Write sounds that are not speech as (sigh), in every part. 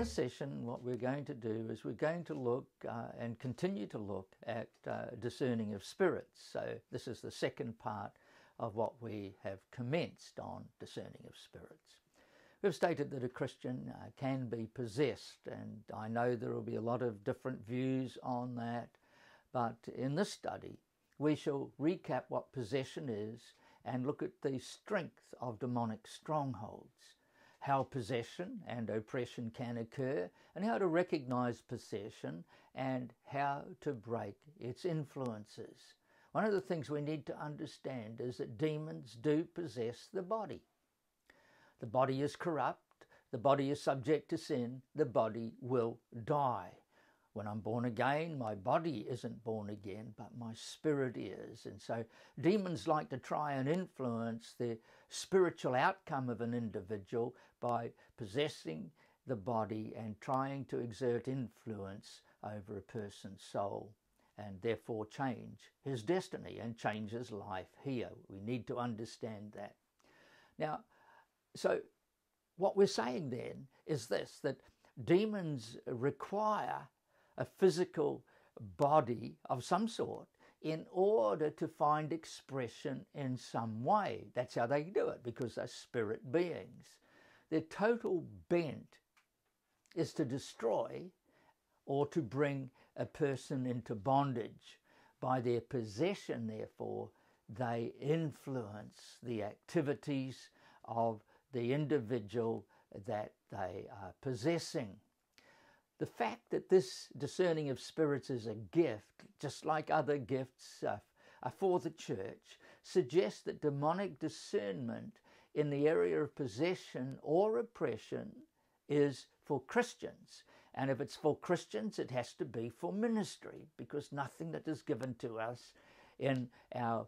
this session, what we're going to do is we're going to look uh, and continue to look at uh, discerning of spirits. So, this is the second part of what we have commenced on discerning of spirits. We've stated that a Christian uh, can be possessed, and I know there will be a lot of different views on that, but in this study, we shall recap what possession is and look at the strength of demonic strongholds how possession and oppression can occur, and how to recognize possession and how to break its influences. One of the things we need to understand is that demons do possess the body. The body is corrupt, the body is subject to sin, the body will die. When I'm born again, my body isn't born again, but my spirit is. And so demons like to try and influence the spiritual outcome of an individual by possessing the body and trying to exert influence over a person's soul and therefore change his destiny and change his life here. We need to understand that. Now, so what we're saying then is this that demons require a physical body of some sort in order to find expression in some way. That's how they do it because they're spirit beings. Their total bent is to destroy or to bring a person into bondage. By their possession, therefore, they influence the activities of the individual that they are possessing. The fact that this discerning of spirits is a gift, just like other gifts uh, for the church, suggests that demonic discernment in the area of possession or oppression is for Christians. And if it's for Christians, it has to be for ministry because nothing that is given to us in our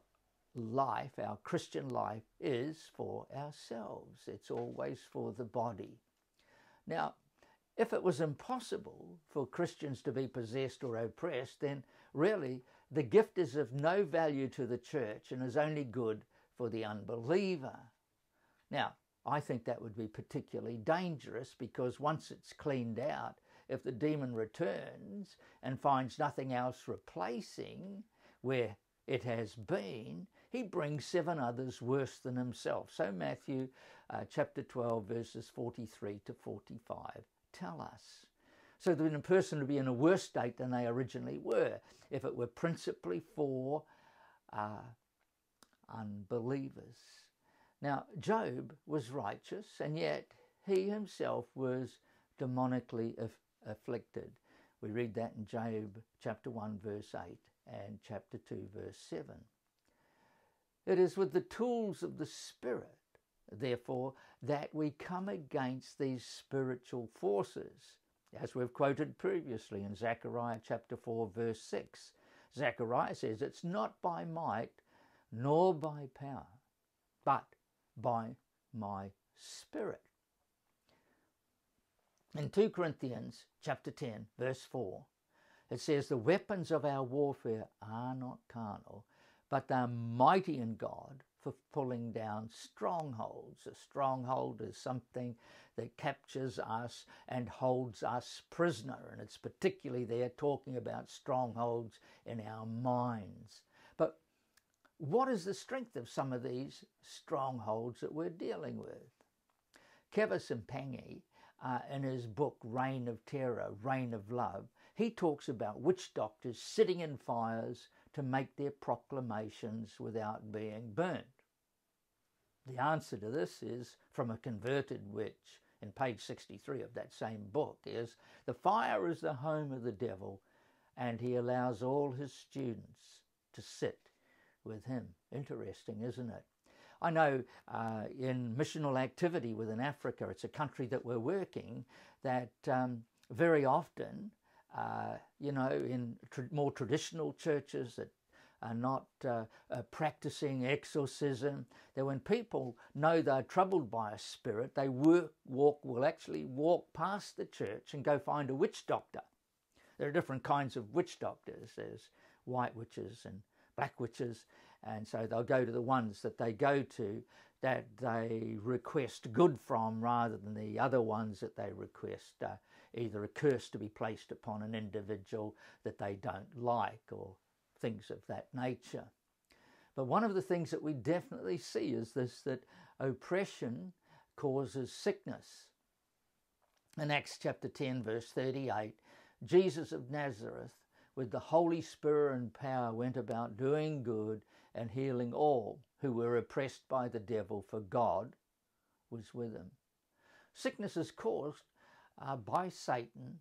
life, our Christian life, is for ourselves. It's always for the body. Now, if it was impossible for Christians to be possessed or oppressed, then really the gift is of no value to the church and is only good for the unbeliever. Now, I think that would be particularly dangerous because once it's cleaned out, if the demon returns and finds nothing else replacing where it has been, he brings seven others worse than himself. So, Matthew uh, chapter 12, verses 43 to 45 tell us. So that a person would be in a worse state than they originally were, if it were principally for uh, unbelievers. Now, Job was righteous, and yet he himself was demonically aff- afflicted. We read that in Job chapter 1, verse 8, and chapter 2, verse 7. It is with the tools of the Spirit therefore, that we come against these spiritual forces, as we've quoted previously in Zechariah chapter 4, verse 6. Zechariah says, It's not by might nor by power, but by my spirit. In 2 Corinthians chapter 10, verse 4, it says, The weapons of our warfare are not carnal, but they're mighty in God for pulling down strongholds. A stronghold is something that captures us and holds us prisoner, and it's particularly there talking about strongholds in our minds. But what is the strength of some of these strongholds that we're dealing with? Kevin Sempangi, uh, in his book Reign of Terror, Reign of Love, he talks about witch doctors sitting in fires to make their proclamations without being burnt? The answer to this is from a converted witch in page 63 of that same book is the fire is the home of the devil and he allows all his students to sit with him. Interesting, isn't it? I know uh, in missional activity within Africa, it's a country that we're working, that um, very often uh, you know, in tr- more traditional churches that are not uh, uh, practicing exorcism, that when people know they're troubled by a spirit, they work, walk, will actually walk past the church and go find a witch doctor. There are different kinds of witch doctors. There's white witches and black witches, and so they'll go to the ones that they go to that they request good from rather than the other ones that they request uh, either a curse to be placed upon an individual that they don't like or things of that nature. But one of the things that we definitely see is this that oppression causes sickness. In Acts chapter 10, verse 38, Jesus of Nazareth, with the Holy Spirit and power, went about doing good and healing all who were oppressed by the devil, for God was with him. Sickness is caused uh, by Satan,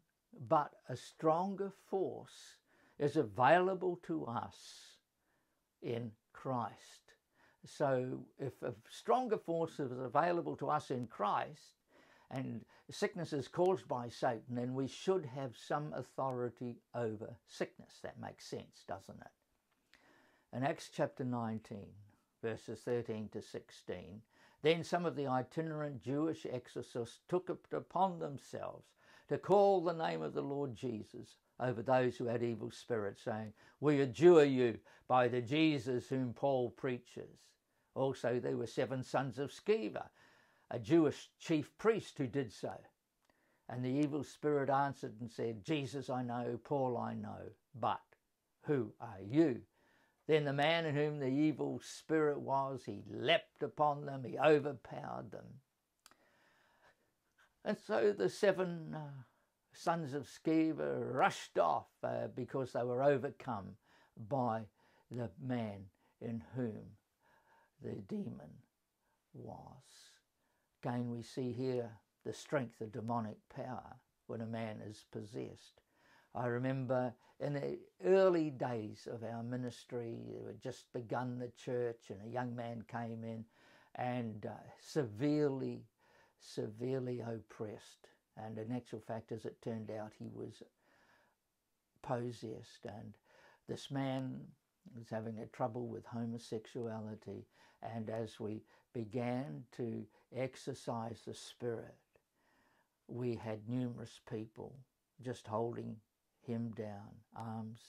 but a stronger force is available to us in Christ. So, if a stronger force is available to us in Christ, and sickness is caused by Satan, then we should have some authority over sickness. That makes sense, doesn't it? In Acts chapter 19, verses 13 to 16, then some of the itinerant Jewish exorcists took it upon themselves to call the name of the Lord Jesus over those who had evil spirits, saying, We adjure you by the Jesus whom Paul preaches. Also, there were seven sons of Sceva, a Jewish chief priest who did so. And the evil spirit answered and said, Jesus I know, Paul I know, but who are you? Then the man in whom the evil spirit was, he leapt upon them, he overpowered them. And so the seven uh, sons of Sceva rushed off uh, because they were overcome by the man in whom the demon was. Again, we see here the strength of demonic power when a man is possessed. I remember in the early days of our ministry, we had just begun the church, and a young man came in and uh, severely, severely oppressed. And in actual fact, as it turned out, he was possessed. And this man was having a trouble with homosexuality. And as we began to exorcise the Spirit, we had numerous people just holding him down, arms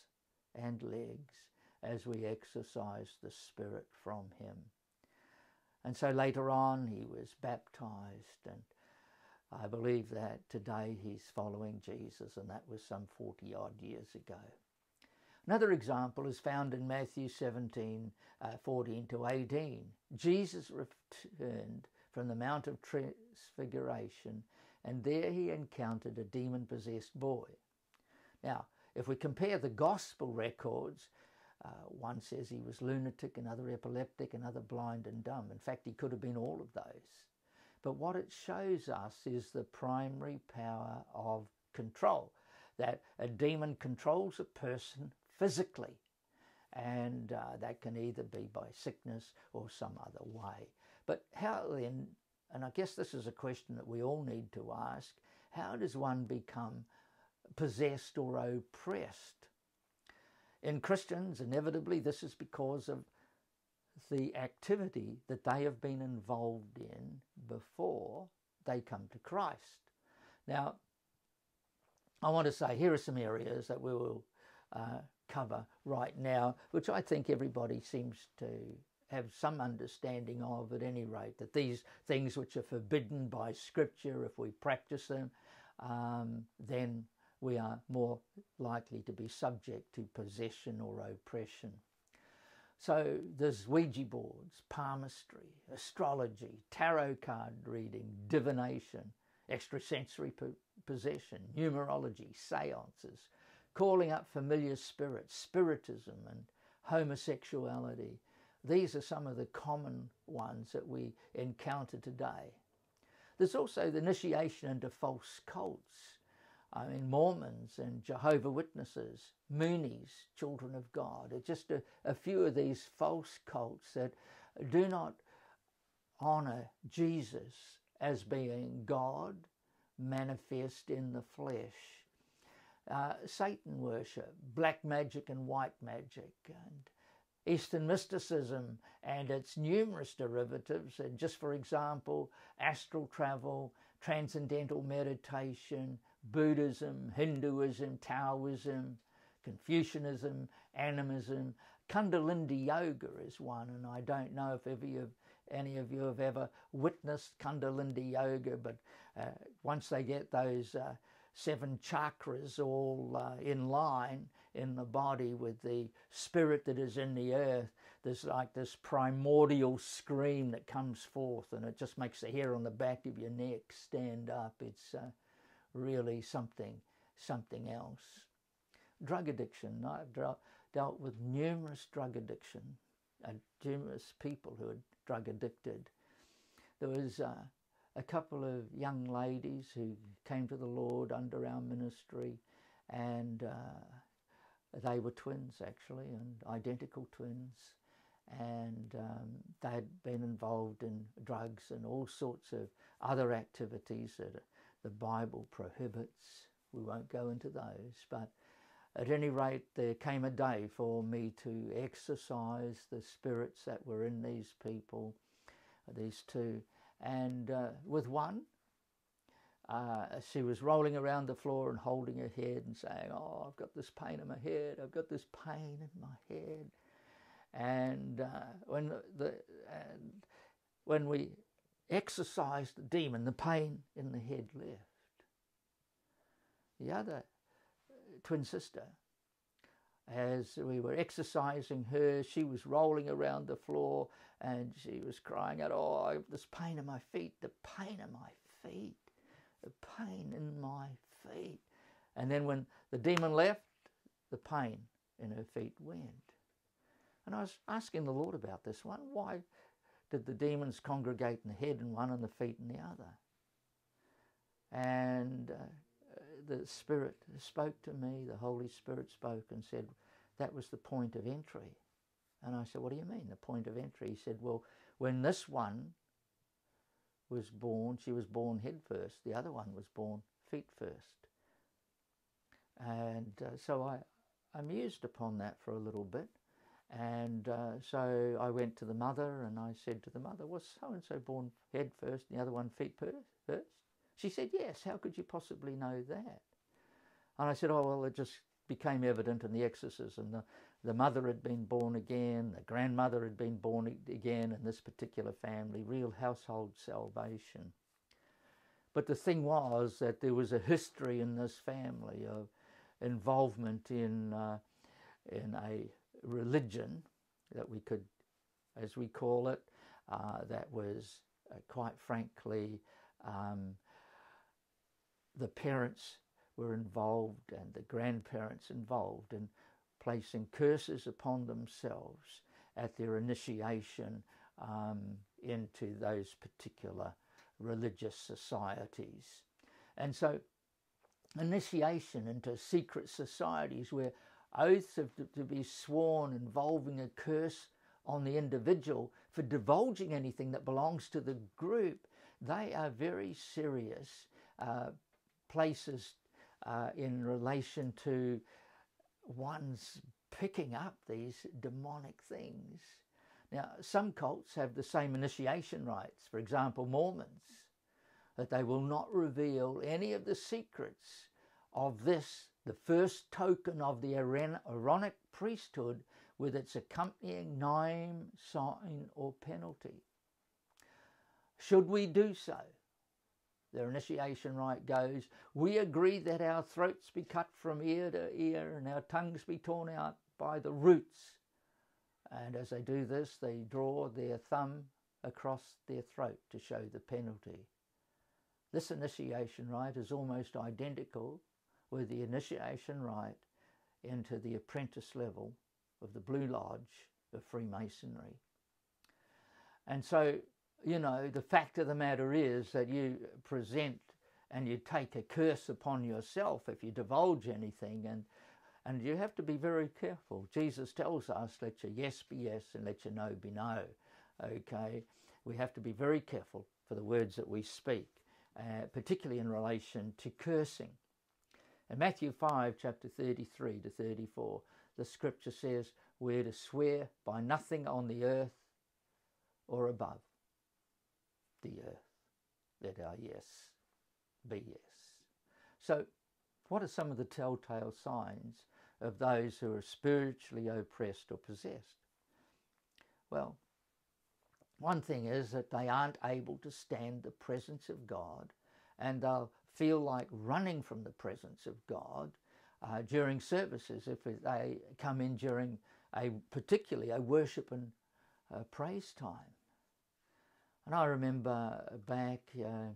and legs, as we exorcised the Spirit from him. And so later on, he was baptized, and I believe that today he's following Jesus, and that was some 40 odd years ago. Another example is found in Matthew 17 uh, 14 to 18. Jesus returned from the Mount of Transfiguration, and there he encountered a demon possessed boy. Now, if we compare the gospel records, uh, one says he was lunatic, another epileptic, another blind and dumb. In fact, he could have been all of those. But what it shows us is the primary power of control that a demon controls a person physically, and uh, that can either be by sickness or some other way. But how then, and I guess this is a question that we all need to ask how does one become possessed or oppressed. In Christians, inevitably, this is because of the activity that they have been involved in before they come to Christ. Now, I want to say here are some areas that we will uh, cover right now, which I think everybody seems to have some understanding of at any rate, that these things which are forbidden by Scripture, if we practice them, um, then we are more likely to be subject to possession or oppression. So there's Ouija boards, palmistry, astrology, tarot card reading, divination, extrasensory po- possession, numerology, seances, calling up familiar spirits, spiritism, and homosexuality. These are some of the common ones that we encounter today. There's also the initiation into false cults, I mean, Mormons and Jehovah Witnesses, Moonies, Children of God. Just a, a few of these false cults that do not honour Jesus as being God manifest in the flesh. Uh, Satan worship, black magic and white magic, and Eastern mysticism and its numerous derivatives, and just for example, astral travel, transcendental meditation, Buddhism, Hinduism, Taoism, Confucianism, animism, Kundalini Yoga is one, and I don't know if ever you've, any of you have ever witnessed Kundalini Yoga, but uh, once they get those uh, seven chakras all uh, in line in the body with the spirit that is in the earth, there's like this primordial scream that comes forth, and it just makes the hair on the back of your neck stand up. It's uh, really something, something else. Drug addiction. I've dealt with numerous drug addiction, uh, numerous people who are drug addicted. There was uh, a couple of young ladies who came to the Lord under our ministry, and uh, they were twins actually, and identical twins. And um, they had been involved in drugs and all sorts of other activities that the Bible prohibits. We won't go into those, but at any rate, there came a day for me to exorcise the spirits that were in these people, these two, and uh, with one, uh, she was rolling around the floor and holding her head and saying, Oh, I've got this pain in my head, I've got this pain in my head. And uh, when, the, and when we exorcised the demon, the pain in the head left. The other uh, twin sister, as we were exorcising her, she was rolling around the floor and she was crying out, Oh, this pain in my feet, the pain in my feet, the pain in my feet. And then when the demon left, the pain in her feet went. And I was asking the Lord about this one. Why did the demons congregate in the head and one in the feet and the other? And uh, the Spirit spoke to me, the Holy Spirit spoke and said, that was the point of entry. And I said, What do you mean, the point of entry? He said, Well, when this one was born, she was born head first, the other one was born feet first. And uh, so I, I mused upon that for a little bit. And uh, so I went to the mother and I said to the mother, Was so and so born head first and the other one feet first? She said, Yes, how could you possibly know that? And I said, Oh, well, it just became evident in the exorcism. The, the mother had been born again, the grandmother had been born again in this particular family, real household salvation. But the thing was that there was a history in this family of involvement in, uh, in a religion that we could, as we call it, uh, that was uh, quite frankly, um, the parents were involved and the grandparents involved in placing curses upon themselves at their initiation um, into those particular religious societies. And so, initiation into secret societies where oaths have to, be sworn involving a curse on the individual for divulging anything that belongs to the group, they are very serious uh, places uh, in relation to one's picking up these demonic things. Now, some cults have the same initiation rites. For example, Mormons, that they will not reveal any of the secrets of this, the first token of the Aaronic priesthood with its accompanying name, sign, or penalty. Should we do so? their initiation rite goes, we agree that our throats be cut from ear to ear and our tongues be torn out by the roots. And as they do this, they draw their thumb across their throat to show the penalty. This initiation rite is almost identical with the initiation rite into the apprentice level of the Blue Lodge of Freemasonry. And so you know, the fact of the matter is that you present and you take a curse upon yourself if you divulge anything and and you have to be very careful. Jesus tells us, let your yes be yes and let your no be no. Okay? We have to be very careful for the words that we speak, uh, particularly in relation to cursing. In Matthew 5, chapter 33 to 34, the scripture says, We're to swear by nothing on the earth or above the earth. Let our yes be yes. So, what are some of the telltale signs of those who are spiritually oppressed or possessed? Well, one thing is that they aren't able to stand the presence of God and they'll feel like running from the presence of God uh, during services if they come in during a particularly a worship and uh, praise time. And I remember back uh,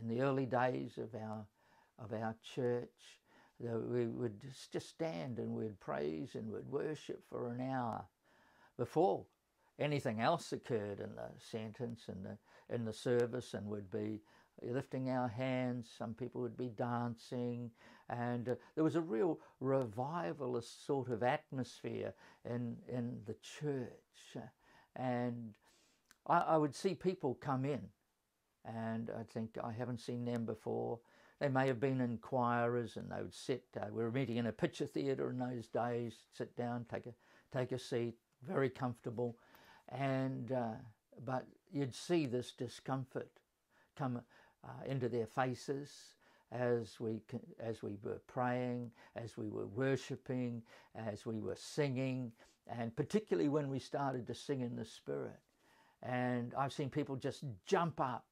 in the early days of our of our church, we would just stand and we'd praise and we'd worship for an hour before anything else occurred in the sentence and the in the service, and we'd be lifting our hands. Some people would be dancing, and uh, there was a real revivalist sort of atmosphere in in the church, and I, I would see people come in, and I think I haven't seen them before. They may have been inquirers, and they would sit. Uh, we were meeting in a picture theatre in those days. Sit down, take a take a seat, very comfortable, and uh, but you'd see this discomfort come uh, into their faces as we as we were praying, as we were worshiping, as we were singing, and particularly when we started to sing in the Spirit. And I've seen people just jump up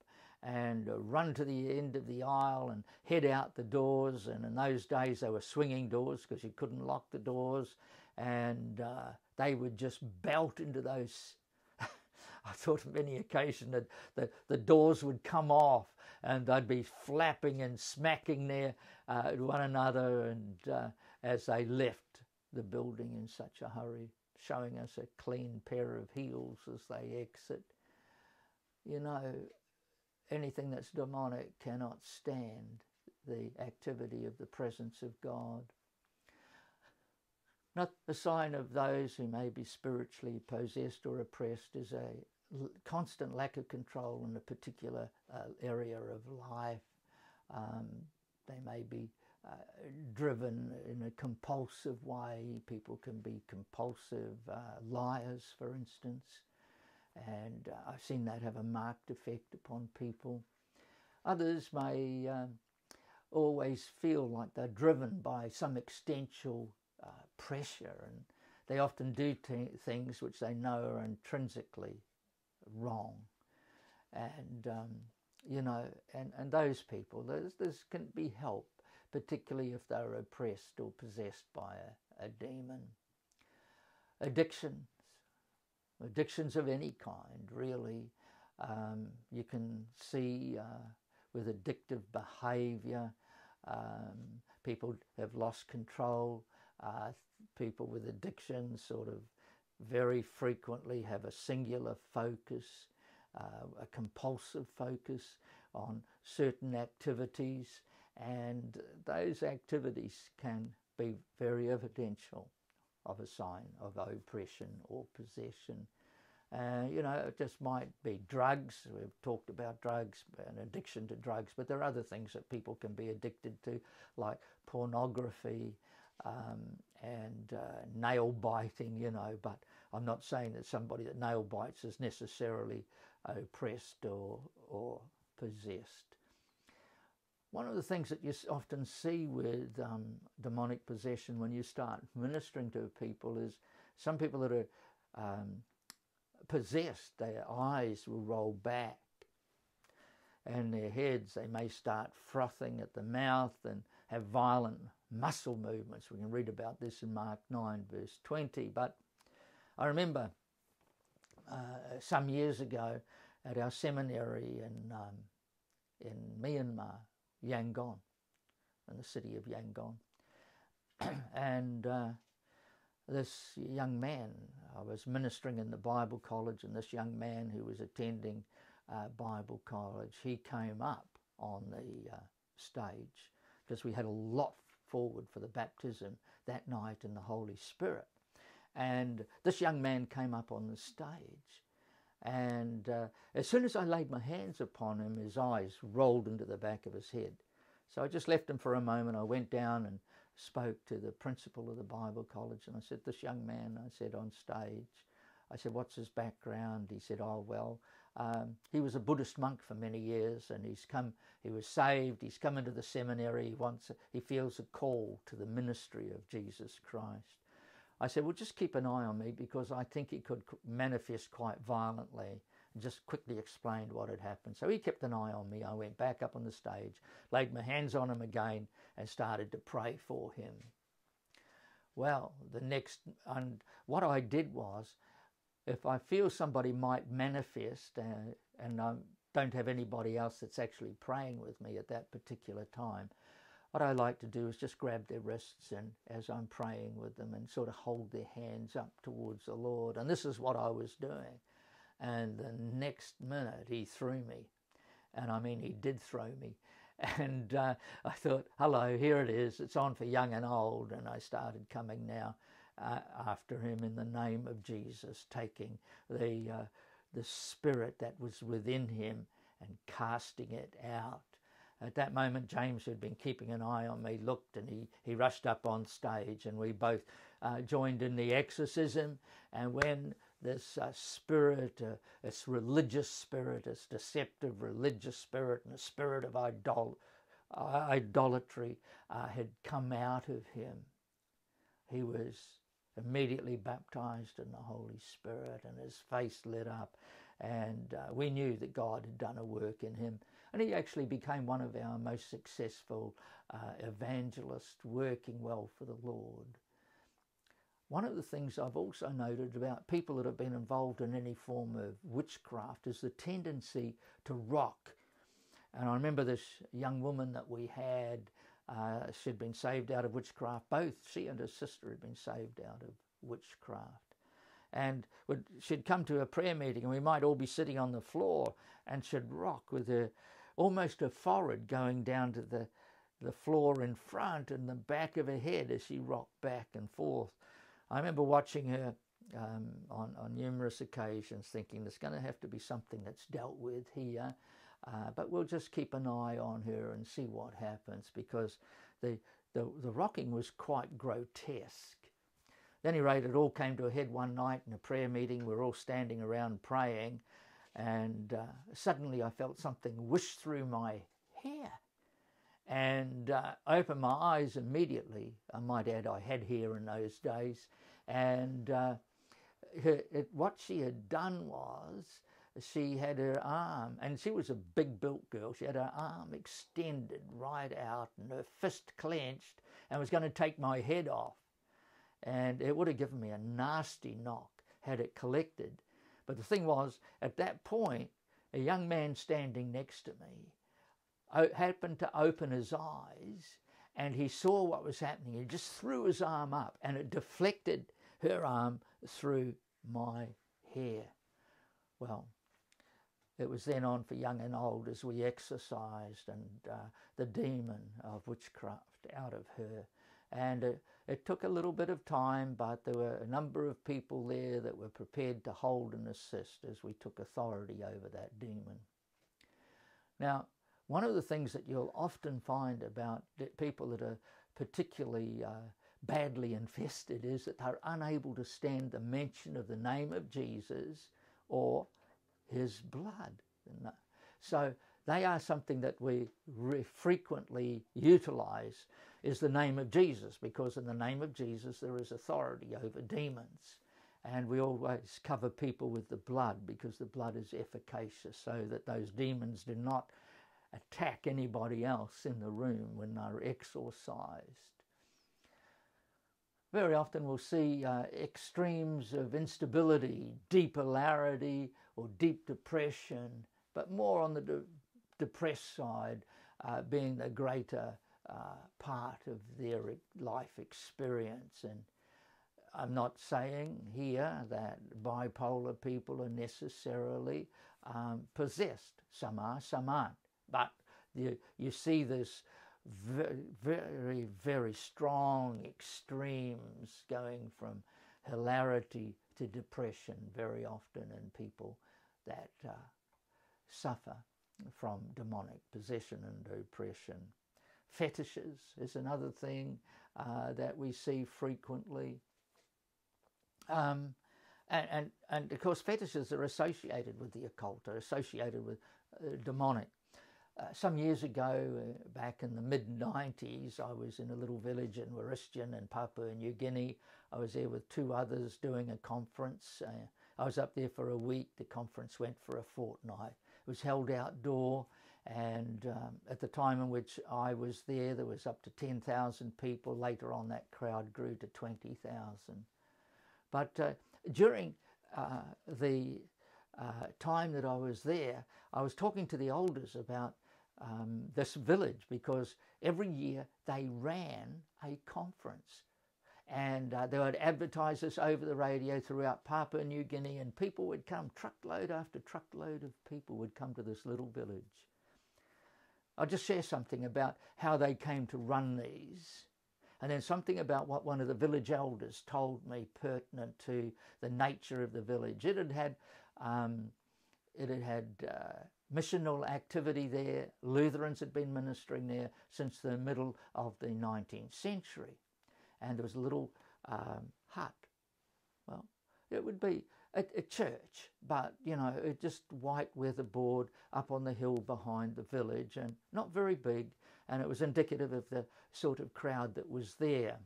and run to the end of the aisle and head out the doors. And in those days, they were swinging doors because you couldn't lock the doors. And uh, they would just belt into those. (laughs) I thought of many occasions that the, the doors would come off and they'd be flapping and smacking their uh, one another and uh, as they left the building in such a hurry showing us a clean pair of heels as they exit. You know, anything that's demonic cannot stand the activity of the presence of God. Not a sign of those who may be spiritually possessed or oppressed is a constant lack of control in a particular uh, area of life. Um, they may be uh, driven in a compulsive way. People can be compulsive uh, liars, for instance, and uh, I've seen that have a marked effect upon people. Others may um, always feel like they're driven by some existential uh, pressure, and they often do things which they know are intrinsically wrong. And um, you know, and, and those people, there's, there's can be help particularly if they're oppressed or possessed by a, a demon. Addictions, addictions of any kind, really. Um, you can see uh, with addictive behaviour, um, people have lost control. Uh, people with addiction sort of very frequently have a singular focus, uh, a compulsive focus on certain activities and those activities can be very evidential of a sign of oppression or possession. Uh, you know, it just might be drugs. We've talked about drugs, an addiction to drugs, but there are other things that people can be addicted to, like pornography um, and uh, nail biting, you know. But I'm not saying that somebody that nail bites is necessarily oppressed or, or possessed. One of the things that you often see with um, demonic possession when you start ministering to people is some people that are um, possessed, their eyes will roll back and their heads, they may start frothing at the mouth and have violent muscle movements. We can read about this in Mark 9, verse 20. But I remember uh, some years ago at our seminary in, um, in Myanmar, Yangon, in the city of Yangon. (clears throat) and uh, this young man, I was ministering in the Bible college, and this young man who was attending uh, Bible college, he came up on the uh, stage because we had a lot forward for the baptism that night in the Holy Spirit. And this young man came up on the stage and uh, as soon as I laid my hands upon him, his eyes rolled into the back of his head. So I just left him for a moment. I went down and spoke to the principal of the Bible college and I said, This young man, I said on stage, I said, What's his background? He said, Oh, well, um, he was a Buddhist monk for many years and he's come, he was saved, he's come into the seminary, he, wants, he feels a call to the ministry of Jesus Christ. I said, Well, just keep an eye on me because I think it could manifest quite violently. And just quickly explained what had happened. So he kept an eye on me. I went back up on the stage, laid my hands on him again, and started to pray for him. Well, the next, and what I did was, if I feel somebody might manifest uh, and I don't have anybody else that's actually praying with me at that particular time, what I like to do is just grab their wrists and as I'm praying with them and sort of hold their hands up towards the Lord. And this is what I was doing. And the next minute he threw me. And I mean, he did throw me. (laughs) And uh, I thought, hello, here it is. It's on for young and old. And I started coming now uh, after him in the name of Jesus, taking the, uh, the spirit that was within him and casting it out. At that moment, James, who'd been keeping an eye on me, looked and he, he rushed up on stage, and we both uh, joined in the exorcism. And when this uh, spirit, uh, this religious spirit, this deceptive religious spirit, and the spirit of idol- idolatry uh, had come out of him, he was immediately baptized in the Holy Spirit, and his face lit up. And uh, we knew that God had done a work in him. And he actually became one of our most successful uh, evangelists, working well for the Lord. One of the things I've also noted about people that have been involved in any form of witchcraft is the tendency to rock. And I remember this young woman that we had, uh, she'd been saved out of witchcraft. Both she and her sister had been saved out of witchcraft and she'd come to a prayer meeting and we might all be sitting on the floor and she'd rock with her almost her forehead going down to the, the floor in front and the back of her head as she rocked back and forth. I remember watching her um, on, on numerous occasions thinking there's going to have to be something that's dealt with here. Uh, but we'll just keep an eye on her and see what happens because the, the, the rocking was quite grotesque. At any rate, it all came to a head one night in a prayer meeting. We were all standing around praying, and uh, suddenly I felt something whisk through my hair. And uh, I opened my eyes immediately. I might add, I had hair in those days. And uh, her, it, what she had done was she had her arm, and she was a big built girl, she had her arm extended right out and her fist clenched and was going to take my head off and it would have given me a nasty knock had it collected. But the thing was, at that point, a young man standing next to me happened to open his eyes and he saw what was happening. He just threw his arm up and it deflected her arm through my hair. Well, it was then on for young and old as we exorcised and uh, the demon of witchcraft out of her. And it, it took a little bit of time, but there were a number of people there that were prepared to hold and assist as we took authority over that demon. Now, one of the things that you'll often find about people that are particularly uh, badly infested is that they're unable to stand the mention of the name of Jesus or his blood. So they are something that we frequently utilize is the name of Jesus, because in the name of Jesus there is authority over demons. And we always cover people with the blood because the blood is efficacious so that those demons do not attack anybody else in the room when they're exorcised. Very often we'll see uh, extremes of instability, deep hilarity, or deep depression, but more on the de- depressed side uh, being the greater uh, part of their life experience. And I'm not saying here that bipolar people are necessarily um, possessed. Some are, some aren't. But you, you see this very, very, very strong extremes going from hilarity to depression very often in people that uh, suffer from demonic possession and oppression. Fetishes is another thing uh, that we see frequently. Um, and, and, and of course, fetishes are associated with the occult, are associated with uh, demonic. Uh, some years ago, uh, back in the mid 90s, I was in a little village in Waristian in Papua New Guinea. I was there with two others doing a conference. Uh, I was up there for a week. The conference went for a fortnight. It was held outdoor, and um, at the time in which I was there, there was up to 10,000 people. Later on, that crowd grew to 20,000. But uh, during uh, the uh, time that I was there, I was talking to the elders about um, this village because every year they ran a conference and uh, they would advertise this over the radio throughout Papua New Guinea, and people would come, truckload after truckload of people would come to this little village. I'll just share something about how they came to run these, and then something about what one of the village elders told me pertinent to the nature of the village. It had had, um, it had had uh, missional activity there. Lutherans had been ministering there since the middle of the 19th century and there was a little um, hut. Well, it would be a, a, church, but you know, just white weatherboard up on the hill behind the village, and not very big, and it was indicative of the sort of crowd that was there.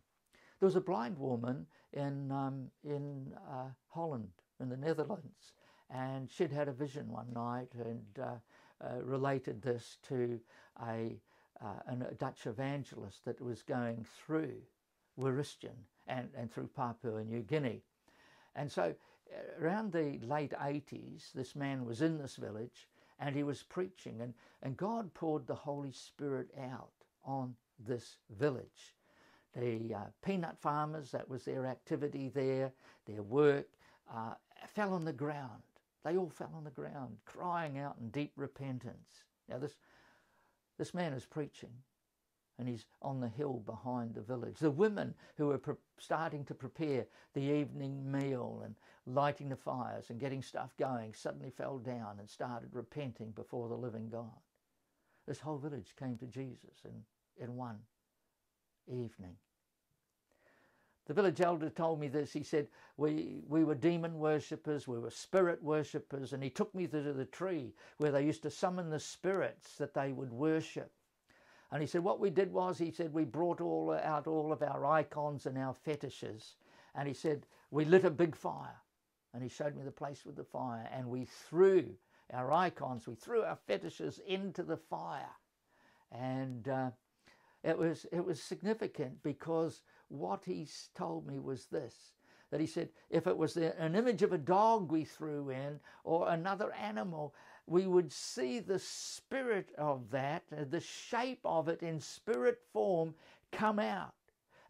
There was a blind woman in um, in uh, Holland, in the Netherlands, and she'd had a vision one night and uh, uh, related this to a, uh, a Dutch evangelist that was going through Waristian and, and through Papua New Guinea. And so around the late 80s, this man was in this village and he was preaching, and, and God poured the Holy Spirit out on this village. The uh, peanut farmers, that was their activity there, their work, uh, fell on the ground. They all fell on the ground, crying out in deep repentance. Now, this, this man is preaching, and he's on the hill behind the village. The women who were pre- starting to prepare the evening meal and lighting the fires and getting stuff going suddenly fell down and started repenting before the living God. This whole village came to Jesus in, in one evening. The village elder told me this. He said, we, we were demon worshippers, we were spirit worshippers, and he took me to the tree where they used to summon the spirits that they would worship. And he said, what we did was, he said, we brought all out all of our icons and our fetishes. And he said, we lit a big fire. And he showed me the place with the fire. And we threw our icons, we threw our fetishes into the fire. And uh, it, was, it was significant because what he told me was this that he said, if it was an image of a dog we threw in or another animal, we would see the spirit of that, uh, the shape of it in spirit form come out.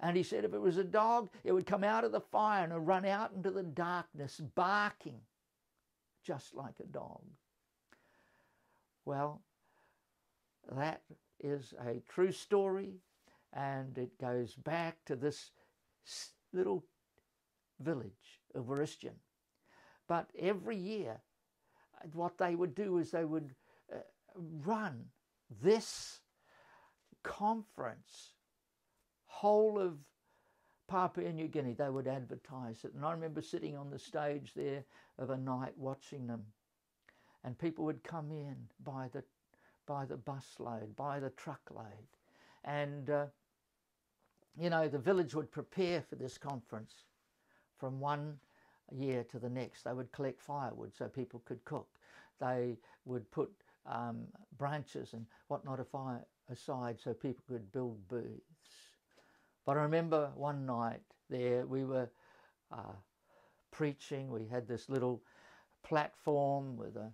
And he said if it was a dog, it would come out of the fire and run out into the darkness, barking, just like a dog. Well, that is a true story, and it goes back to this little village of Waristian. But every year what they would do is they would uh, run this conference, whole of Papua New Guinea. They would advertise it. And I remember sitting on the stage there of a night watching them. And people would come in by the, by the busload, by the truckload. And, uh, you know, the village would prepare for this conference from one year to the next. They would collect firewood so people could cook. They would put um, branches and whatnot aside so people could build booths. But I remember one night there we were uh, preaching. We had this little platform with a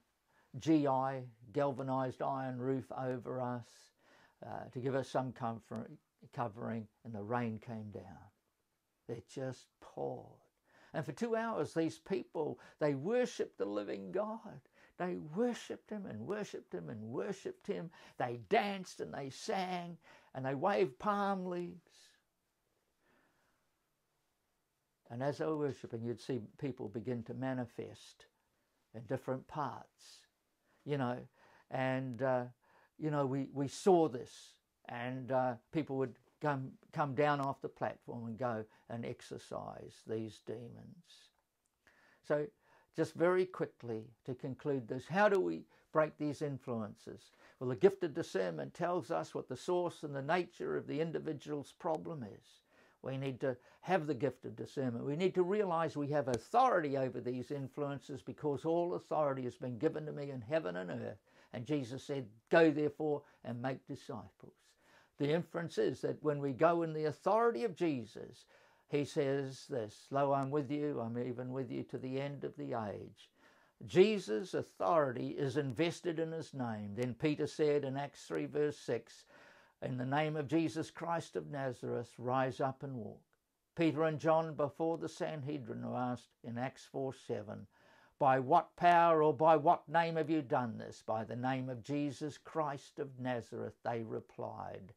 GI galvanized iron roof over us uh, to give us some comfort, covering, and the rain came down. It just poured. And for two hours, these people, they worshiped the living God. They worshipped him and worshipped him and worshipped him. They danced and they sang and they waved palm leaves. And as they were worshipping, you'd see people begin to manifest in different parts, you know. And, uh, you know, we, we saw this, and uh, people would come, come down off the platform and go and exorcise these demons. So, just very quickly to conclude this, how do we break these influences? Well, the gift of discernment tells us what the source and the nature of the individual's problem is. We need to have the gift of discernment. We need to realize we have authority over these influences because all authority has been given to me in heaven and earth. And Jesus said, Go therefore and make disciples. The inference is that when we go in the authority of Jesus, he says this Lo, I'm with you, I'm even with you to the end of the age. Jesus' authority is invested in his name. Then Peter said in Acts 3, verse 6, In the name of Jesus Christ of Nazareth, rise up and walk. Peter and John before the Sanhedrin were asked in Acts 4 7, By what power or by what name have you done this? By the name of Jesus Christ of Nazareth, they replied.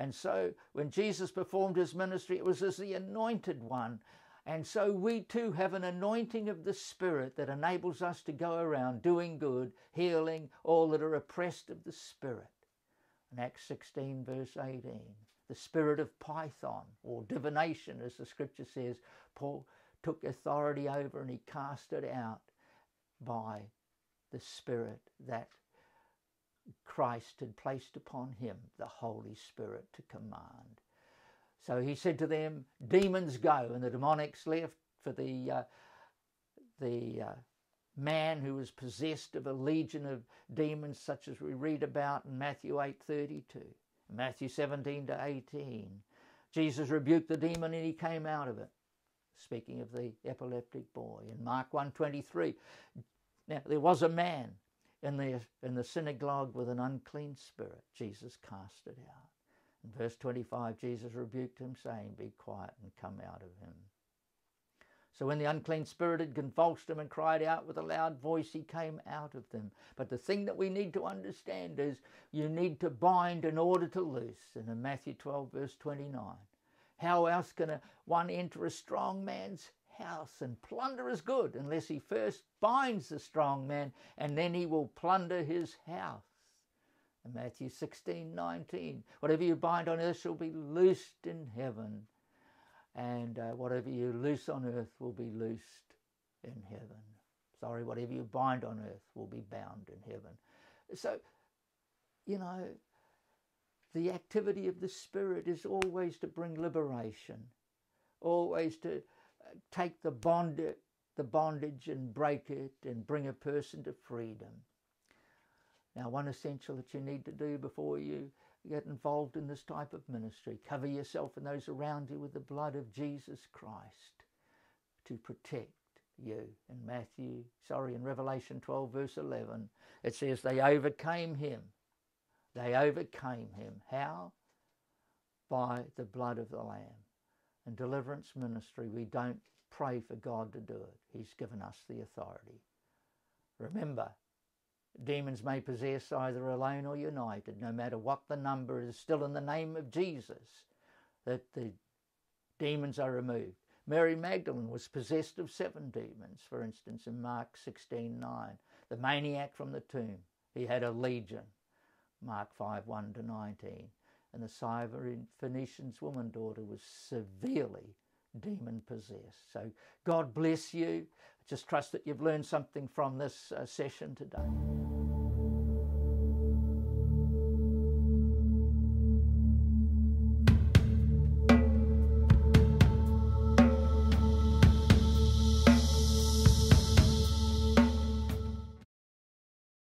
And so when Jesus performed his ministry, it was as the anointed one. And so we too have an anointing of the Spirit that enables us to go around doing good, healing all that are oppressed of the Spirit. In Acts 16, verse 18, the spirit of Python or divination, as the scripture says, Paul took authority over and he cast it out by the Spirit that Christ had placed upon him, the Holy Spirit, to command. So he said to them, Demons go. And the demonics left for the, uh, the uh, man who was possessed of a legion of demons, such as we read about in Matthew 8.32, Matthew 17 to 18. Jesus rebuked the demon and he came out of it. Speaking of the epileptic boy. In Mark 1.23, now there was a man in the, in the synagogue with an unclean spirit. Jesus cast it out. In verse 25, Jesus rebuked him, saying, Be quiet and come out of him. So when the unclean spirit had convulsed him and cried out with a loud voice, he came out of them. But the thing that we need to understand is you need to bind in order to loose. And in Matthew 12, verse 29, how else can a, one enter a strong man's house and plunder his good unless he first binds the strong man and then he will plunder his house? In Matthew 16, 19, whatever you bind on earth shall be loosed in heaven and uh, whatever you loose on earth will be loosed in heaven. Sorry, whatever you bind on earth will be bound in heaven. So, you know, the activity of the Spirit is always to bring liberation, always to take the bond, the bondage and break it and bring a person to freedom. Now, one essential that you need to do before you get involved in this type of ministry. Cover yourself and those around you with the blood of Jesus Christ to protect you. In Matthew, sorry, in Revelation 12, verse 11, it says, They overcame him. They overcame him. How? By the blood of the Lamb. In deliverance ministry, we don't pray for God to do it, He's given us the authority. Remember, Demons may possess either alone or united, no matter what the number is, still in the name of Jesus, that the demons are removed. Mary Magdalene was possessed of seven demons, for instance, in Mark 16 9. The maniac from the tomb, he had a legion, Mark 5 1 to 19. And the Phoenician's woman daughter was severely demon possessed. So God bless you. Just trust that you've learned something from this uh, session today.